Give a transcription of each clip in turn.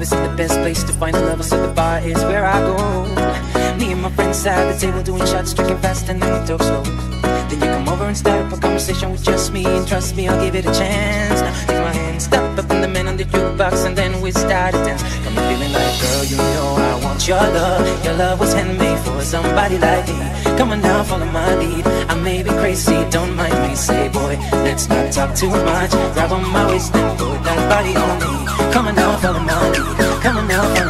best place to find a lover, so the bar is where I go. Me and my friends sat at the table doing shots, drinking fast, and then we talk slow. Then you come over and start up a conversation with just me, and trust me, I'll give it a chance. Now take my hand, step up Van the Man on the jukebox, and then we start to dance. Got me feeling like, girl, you know I want your love. Your love was handmade for somebody like me. Come on now, follow my lead. I may be crazy, don't mind me. Say, boy, let's not talk too much. Grab on my waist and put that body on me. Come on now, follow my lead. Come on now, follow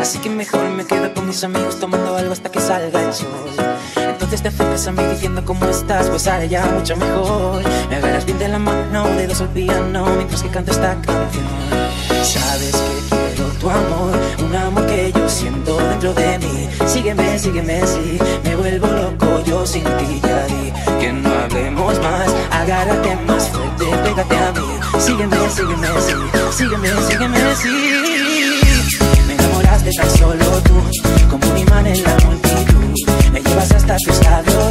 Así que mejor me quedo con mis amigos tomando algo hasta que salga el sol. Entonces te acercas a mí diciendo cómo estás, pues haré ya mucho mejor. Me agarras bien de la mano, dedos al piano, mientras que canto esta canción. Sabes que quiero tu amor, un amor que yo siento dentro de mí. Sígueme, sígueme, sí, me vuelvo loco yo sin ti, ya di que no hablemos más. Agárrate más fuerte, pégate a mí. Sígueme, sígueme, sí, sígueme, sígueme, sí. La